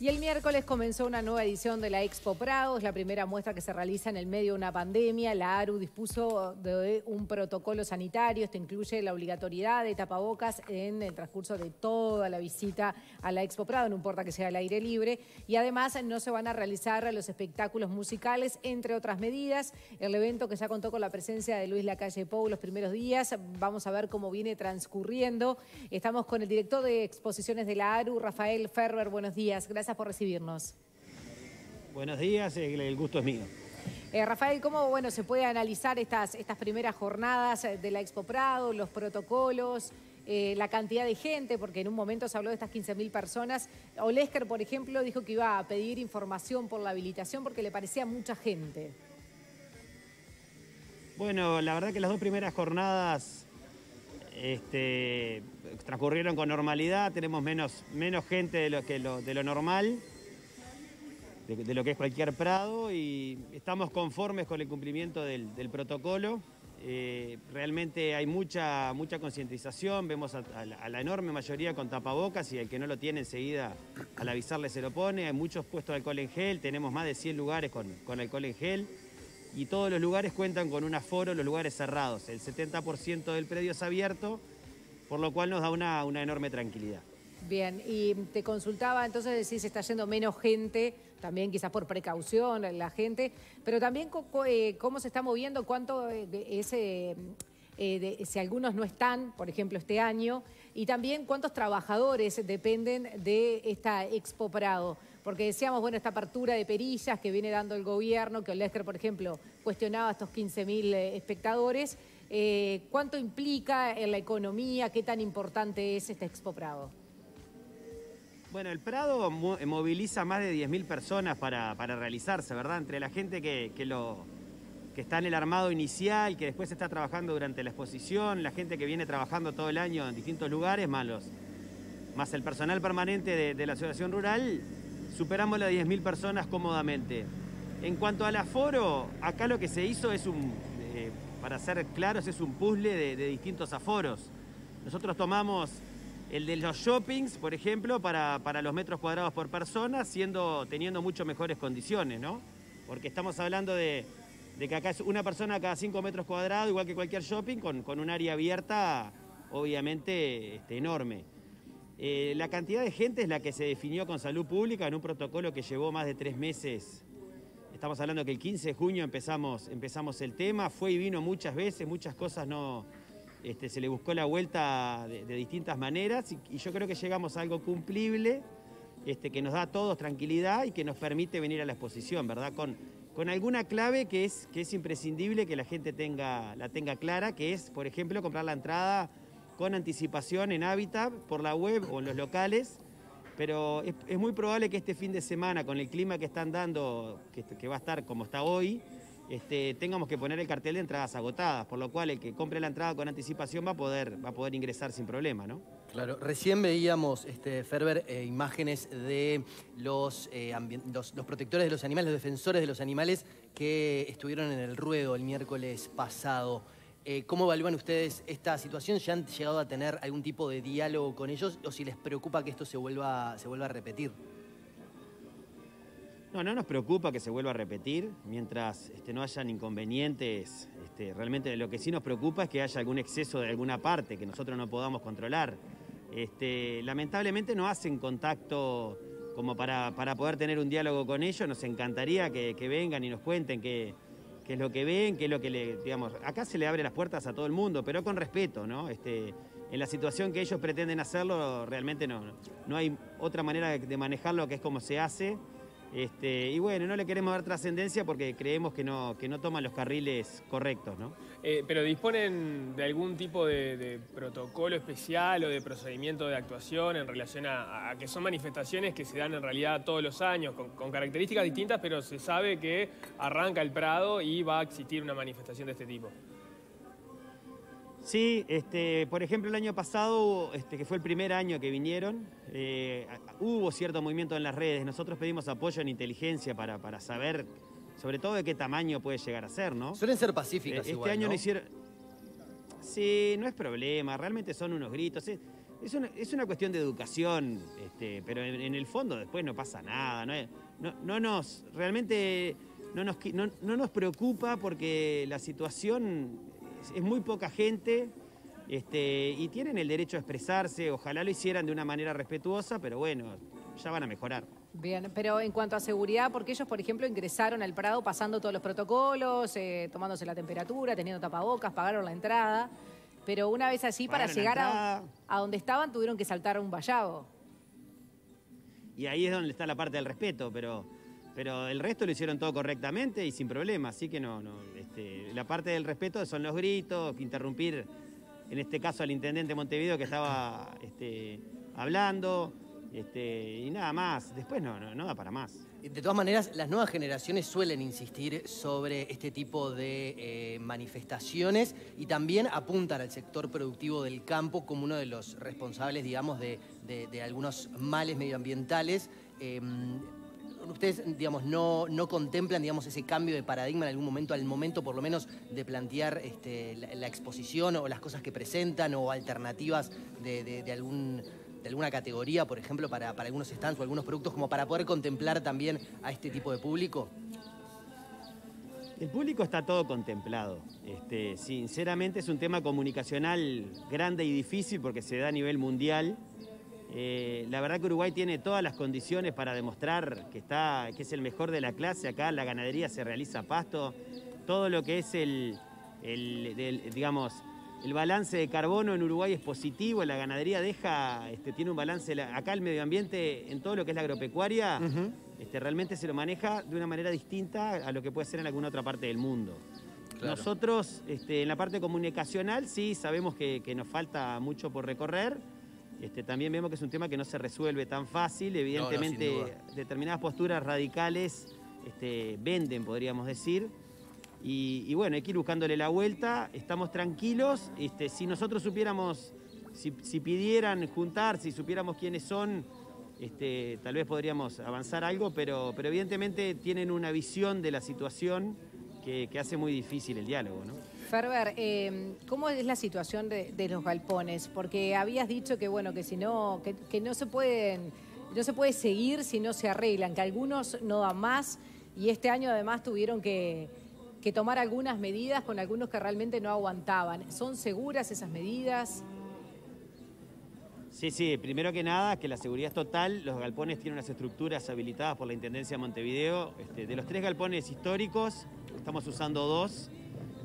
Y el miércoles comenzó una nueva edición de la Expo Prado, es la primera muestra que se realiza en el medio de una pandemia. La ARU dispuso de un protocolo sanitario, esto incluye la obligatoriedad de tapabocas en el transcurso de toda la visita a la Expo Prado, no importa que sea al aire libre. Y además no se van a realizar los espectáculos musicales, entre otras medidas. El evento que ya contó con la presencia de Luis Lacalle Pou los primeros días, vamos a ver cómo viene transcurriendo. Estamos con el director de exposiciones de la ARU, Rafael Ferber. Buenos días, gracias Gracias por recibirnos. Buenos días, el gusto es mío. Eh, Rafael, ¿cómo bueno, se puede analizar estas, estas primeras jornadas de la Expo Prado, los protocolos, eh, la cantidad de gente? Porque en un momento se habló de estas 15.000 personas. Olesker, por ejemplo, dijo que iba a pedir información por la habilitación porque le parecía mucha gente. Bueno, la verdad que las dos primeras jornadas este, transcurrieron con normalidad, tenemos menos, menos gente de lo, que de lo normal, de, lo que es cualquier prado, y estamos conformes con el cumplimiento del, protocolo. Eh, realmente hay mucha, mucha concientización, vemos a, la, enorme mayoría con tapabocas y el que no lo tiene enseguida al avisarle se lo pone. Hay muchos puestos de alcohol en gel, tenemos más de 100 lugares con, con alcohol en gel y todos los lugares cuentan con un aforo, los lugares cerrados. El 70% del predio es abierto, por lo cual nos da una, enorme tranquilidad. Bien, y te consultaba, entonces decís, está yendo menos gente, también quizás por precaución la gente, pero también eh, cómo se está moviendo, cuánto eh, si algunos no están, por ejemplo, este año, y también cuántos trabajadores dependen de esta Expo Prado. Porque decíamos, bueno, esta apertura de perillas que viene dando el gobierno, que Olesker, por ejemplo, cuestionaba a estos 15.000 eh, espectadores. Eh, ¿Cuánto implica en la economía? ¿Qué tan importante es esta Expo Prado? Bueno, el Prado moviliza más de 10.000 personas para, realizarse, ¿verdad? Entre la gente que lo que está en el armado inicial, que después está trabajando durante la exposición, la gente que viene trabajando todo el año en distintos lugares, más, más el personal permanente de, la asociación rural, superamos las 10.000 personas cómodamente. En cuanto al aforo, acá lo que se hizo es un, eh, para ser claros, es un puzzle de, distintos aforos. Nosotros tomamos el de los shoppings, por ejemplo, para, para los metros cuadrados por persona, siendo, teniendo mucho mejores condiciones, ¿no? Porque estamos hablando de de que acá es una persona cada 5 metros cuadrados, igual que cualquier shopping, con, un área abierta, obviamente, este, enorme. Eh, la cantidad de gente es la que se definió con salud pública en un protocolo que llevó más de tres meses. Estamos hablando que el 15 de junio empezamos, empezamos el tema, fue y vino muchas veces, muchas cosas no, este, se le buscó la vuelta de, distintas maneras y, yo creo que llegamos a algo cumplible, este, que nos da a todos tranquilidad y que nos permite venir a la exposición, ¿verdad? Con, con alguna clave que es, que es imprescindible que la gente tenga, la tenga clara, que es, por ejemplo, comprar la entrada con anticipación en Hábitat, por la web o en los locales, pero es, muy probable que este fin de semana, con el clima que están dando, que va a estar como está hoy, este, tengamos que poner el cartel de entradas agotadas, por lo cual el que compre la entrada con anticipación va a poder, va a poder ingresar sin problema, ¿no? Claro, recién veíamos, este, Ferber, eh, imágenes de los, eh, los, los, protectores de los animales, los defensores de los animales que estuvieron en el ruedo el miércoles pasado. Eh, ¿Cómo evalúan ustedes esta situación? ¿Ya han llegado a tener algún tipo de diálogo con ellos o si les preocupa que esto se vuelva, se vuelva a repetir? No, no nos preocupa que se vuelva a repetir mientras este, no hayan inconvenientes. Este, realmente lo que sí nos preocupa es que haya algún exceso de alguna parte que nosotros no podamos controlar. Este, lamentablemente no hacen contacto como para, poder tener un diálogo con ellos. Nos encantaría que, vengan y nos cuenten qué, es lo que ven, qué es lo que le, digamos, acá se le abre las puertas a todo el mundo, pero con respeto, ¿no? En la situación que ellos pretenden hacerlo, realmente no, no hay otra manera de manejarlo que es como se hace. Este, y bueno, no le queremos dar trascendencia porque creemos que no, que no toman los carriles correctos, ¿no? Eh, pero disponen de algún tipo de, protocolo especial o de procedimiento de actuación en relación a, que son manifestaciones que se dan en realidad todos los años, con, características distintas, pero se sabe que arranca el Prado y va a existir una manifestación de este tipo. Sí, este, por ejemplo, el año pasado, este, que fue el primer año que vinieron, eh, hubo cierto movimiento en las redes. Nosotros pedimos apoyo en inteligencia para, para saber, sobre todo, de qué tamaño puede llegar a ser, ¿no? Suelen ser pacíficas. Eh, este año ¿no? hicieron. Sí, no es problema, realmente son unos gritos. es una, es una cuestión de educación, este, pero en, el fondo después no pasa nada. No, no, nos, realmente no nos, no, nos preocupa porque la situación es, muy poca gente este, y tienen el derecho a expresarse. Ojalá lo hicieran de una manera respetuosa, pero bueno, ya van a mejorar. Bien, pero en cuanto a seguridad, porque ellos, por ejemplo, ingresaron al Prado pasando todos los protocolos, eh, tomándose la temperatura, teniendo tapabocas, pagaron la entrada, pero una vez así, para llegar a, a, donde estaban, tuvieron que saltar un vallado. Y ahí es donde está la parte del respeto, pero, pero el resto lo hicieron todo correctamente y sin problema, así que no, no este, la parte del respeto son los gritos, interrumpir, en este caso al intendente Montevideo que estaba este, hablando, este, y nada más, después no, no, da para más. De todas maneras, las nuevas generaciones suelen insistir sobre este tipo de eh, manifestaciones y también apuntan al sector productivo del campo como uno de los responsables, digamos, de, algunos males medioambientales. Em, ustedes, digamos, no, no, contemplan, digamos, ese cambio de paradigma en algún momento, al momento por lo menos de plantear este, la, exposición o las cosas que presentan o alternativas de algún de alguna categoría, por ejemplo, para, algunos stands o algunos productos, como para poder contemplar también a este tipo de público? El público está todo contemplado. Este, sinceramente es un tema comunicacional grande y difícil porque se da a nivel mundial. Eh, la verdad que Uruguay tiene todas las condiciones para demostrar que, está, que es el mejor de la clase. Acá la ganadería se realiza pasto. Todo lo que es el, el digamos, el balance de carbono en Uruguay es positivo, la ganadería deja, este, tiene un balance, acá el medio ambiente en todo lo que es la agropecuaria, este, realmente se lo maneja de una manera distinta a lo que puede ser en alguna otra parte del mundo. Nosotros, este, en la parte comunicacional, sí sabemos que, nos falta mucho por recorrer. Este, también vemos que es un tema que no se resuelve tan fácil. Evidentemente, determinadas posturas radicales este, venden, podríamos decir. Y, bueno, hay que ir buscándole la vuelta, estamos tranquilos. Este, si nosotros supiéramos, si, pidieran juntar, si supiéramos quiénes son, este, tal vez podríamos avanzar algo, pero, pero evidentemente tienen una visión de la situación que, hace muy difícil el diálogo. ¿no? Ferber, eh, ¿cómo es la situación de, los galpones? Porque habías dicho que bueno, que si no, que, no se pueden, no se puede seguir si no se arreglan, que algunos no dan más y este año además tuvieron que que tomar algunas medidas con algunos que realmente no aguantaban. ¿Son seguras esas medidas? Sí, sí, primero que nada, que la seguridad es total. Los galpones tienen unas estructuras habilitadas por la Intendencia de Montevideo. Este, de los tres galpones históricos, estamos usando dos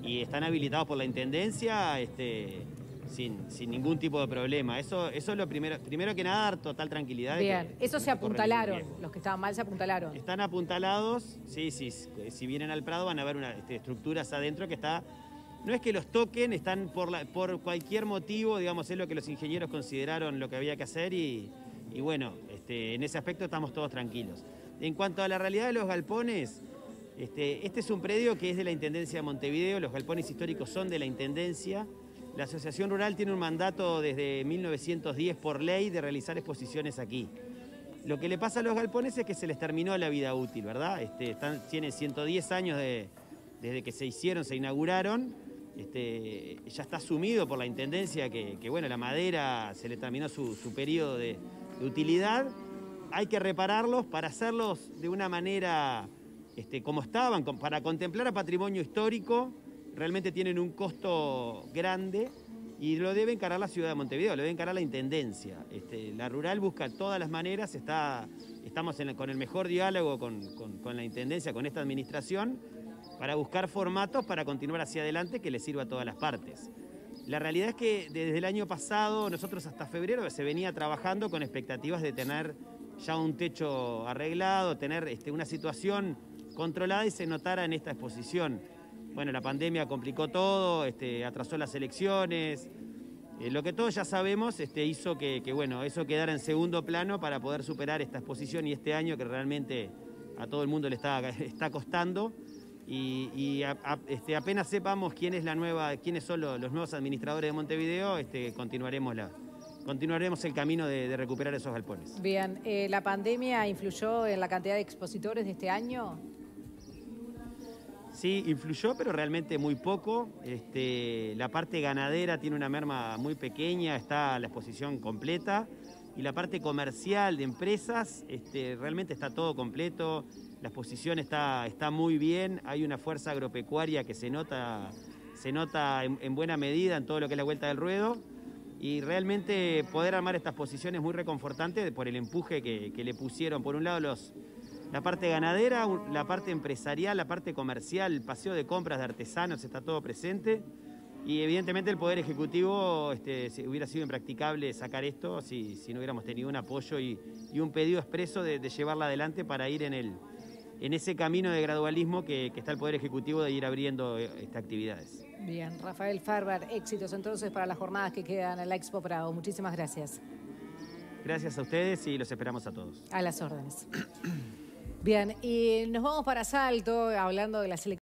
y están habilitados por la Intendencia. Este, sin, ningún tipo de problema. Eso, eso es lo primero. Primero que nada, dar total tranquilidad. Bien, eso se apuntalaron. Los que estaban mal se apuntalaron. Están apuntalados, sí, sí. Si vienen al Prado van a ver una, este, estructuras adentro que está. No es que los toquen, están por, por cualquier motivo, digamos, es lo que los ingenieros consideraron lo que había que hacer y, bueno, este, en ese aspecto estamos todos tranquilos. En cuanto a la realidad de los galpones, este, este es un predio que es de la Intendencia de Montevideo, los galpones históricos son de la Intendencia. La Asociación Rural tiene un mandato desde 1910 por ley de realizar exposiciones aquí. Lo que le pasa a los galpones es que se les terminó la vida útil, ¿verdad? Este, tienen 110 años desde que se hicieron, se inauguraron. Este, ya está asumido por la Intendencia que, bueno, la madera se le terminó su, periodo de, utilidad. Hay que repararlos para hacerlos de una manera este, como estaban, para contemplar a patrimonio histórico realmente tienen un costo grande y lo debe encarar la ciudad de Montevideo, lo debe encarar la Intendencia. Este, la rural busca todas las maneras, está, estamos con el mejor diálogo con, la Intendencia, con esta administración, para buscar formatos para continuar hacia adelante que le sirva a todas las partes. La realidad es que desde el año pasado, nosotros hasta febrero, se venía trabajando con expectativas de tener ya un techo arreglado, tener este, una situación controlada y se notara en esta exposición. Bueno, la pandemia complicó todo, este, atrasó las elecciones. Eh, lo que todos ya sabemos este, hizo que, bueno, eso quedara en segundo plano para poder superar esta exposición y este año que realmente a todo el mundo le está, está costando. Y, este, apenas sepamos quién es la nueva, quiénes son los, nuevos administradores de Montevideo, este, continuaremos la, continuaremos el camino de, recuperar esos galpones. Bien, eh, ¿la pandemia influyó en la cantidad de expositores de este año? Sí, influyó, pero realmente muy poco. Este, la parte ganadera tiene una merma muy pequeña, está la exposición completa. Y la parte comercial de empresas, este, realmente está todo completo. La exposición está, está muy bien. Hay una fuerza agropecuaria que se nota, se nota en, buena medida en todo lo que es la vuelta del ruedo. Y realmente poder armar estas posiciones es muy reconfortante por el empuje que, que le pusieron, por un lado, los, la parte ganadera, la parte empresarial, la parte comercial, el paseo de compras de artesanos, está todo presente. Y evidentemente el Poder Ejecutivo este, hubiera sido impracticable sacar esto si, si, no hubiéramos tenido un apoyo y, un pedido expreso de, llevarla adelante para ir en, el, en ese camino de gradualismo que, está el Poder Ejecutivo de ir abriendo eh, estas actividades. Bien, Rafael Farber, éxitos entonces para las jornadas que quedan en la Expo Prado. Muchísimas gracias. Gracias a ustedes y los esperamos a todos. A las órdenes. Bien, y nos vamos para Salto, hablando de la selección.